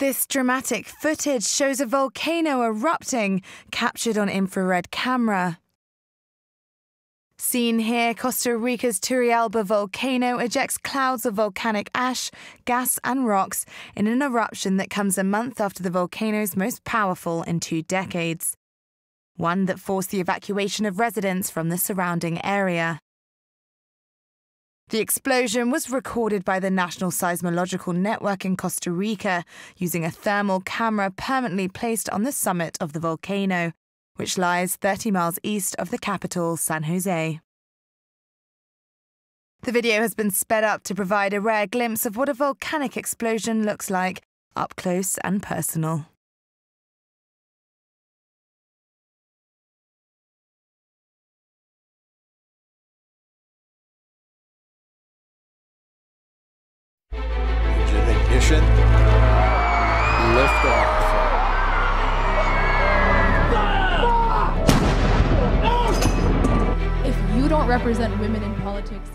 This dramatic footage shows a volcano erupting, captured on infrared camera. Seen here, Costa Rica's Turrialba volcano ejects clouds of volcanic ash, gas, and rocks in an eruption that comes a month after the volcano's most powerful in two decades. One that forced the evacuation of residents from the surrounding area. The explosion was recorded by the National Seismological Network in Costa Rica using a thermal camera permanently placed on the summit of the volcano, which lies 30 miles east of the capital, San Jose. The video has been sped up to provide a rare glimpse of what a volcanic explosion looks like, up close and personal. Lift off. If you don't represent women in politics,